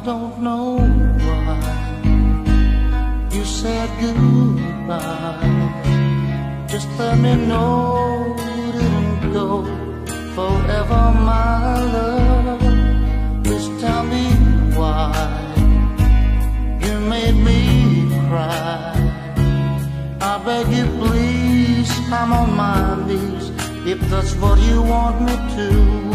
I don't know why you said goodbye. Just let me know you didn't go forever, my love. Just tell me why you made me cry. I beg you, please, I'm on my knees if that's what you want me to.